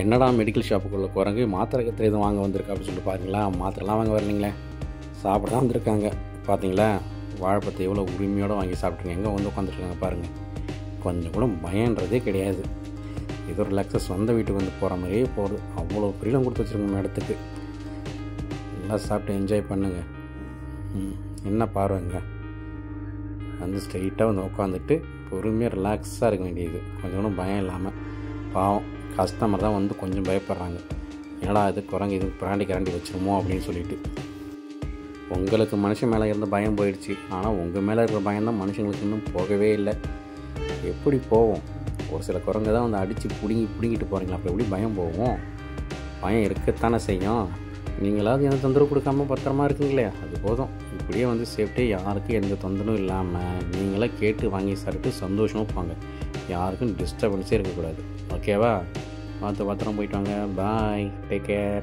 என்னடா மெடிக்கல் ஷாப்புக்குள்ளே குரங்கு? மாத்திரை கத்திரை எதுவும் வாங்க வந்திருக்கா அப்படின்னு சொல்லிட்டு பாருங்களா. மாத்திரைலாம் வாங்க வரலைங்களே. சாப்பிட தான் வந்திருக்காங்க. பார்த்தீங்களா வாழைப்பத்தை எவ்வளோ உரிமையோடு வாங்கி சாப்பிட்ருங்க எங்கே வந்து உட்காந்துருக்காங்க பாருங்கள் கொஞ்சம் கூட பயன்றதே கிடையாது. ஏதோ ரிலாக்ஸாக சொந்த வீட்டுக்கு வந்து போகிற மாதிரியே போகுது. அவ்வளோ ஃப்ரீடம் கொடுத்து வச்சுருக்கோம் இடத்துக்கு. நல்லா சாப்பிட்டு என்ஜாய் பண்ணுங்க. ம், என்ன பாருங்க வந்து ஸ்ட்ரெயிட்டாக வந்து உட்காந்துட்டு பொறுமையாக ரிலாக்ஸாக இருக்க வேண்டியது. கொஞ்சம் கூட பயம் இல்லாமல் பாவம். கஸ்டமர் தான் வந்து கொஞ்சம் பயப்படுறாங்க. என்னடா இது குரங்கு இது பிராண்டி கரண்டி வச்சிருமோ அப்படின்னு சொல்லிட்டு. உங்களுக்கு மனுஷன் மேலே இருந்த பயம் போயிடுச்சு. ஆனால் உங்கள் மேலே இருக்கிற பயம் தான் மனுஷங்களுக்கு இன்னும் போகவே இல்லை. எப்படி போவோம்? ஒரு சில குரங்கு தான் வந்து அடித்து பிடுங்கி பிடுங்கிட்டு போகிறீங்களா அப்போ எப்படி பயம் போவோம் பயம் இருக்கத்தானே செய்யும். நீங்களாவது எந்த தொந்தரவு கொடுக்காம பத்திரமா இருக்குங்களே? அது போதும். இப்படியே வந்து சேஃப்டியாக யாருக்கும் எந்த தொந்தரவும் இல்லாமல் நீங்களாம் கேட்டு வாங்கி சாப்பிட்டு சந்தோஷமாக போங்க. யாருக்கும் டிஸ்டர்பன்ஸே இருக்கக்கூடாது. ஓகேவா பார்த்து பத்திரம் போயிட்டு வாங்க. Bye take care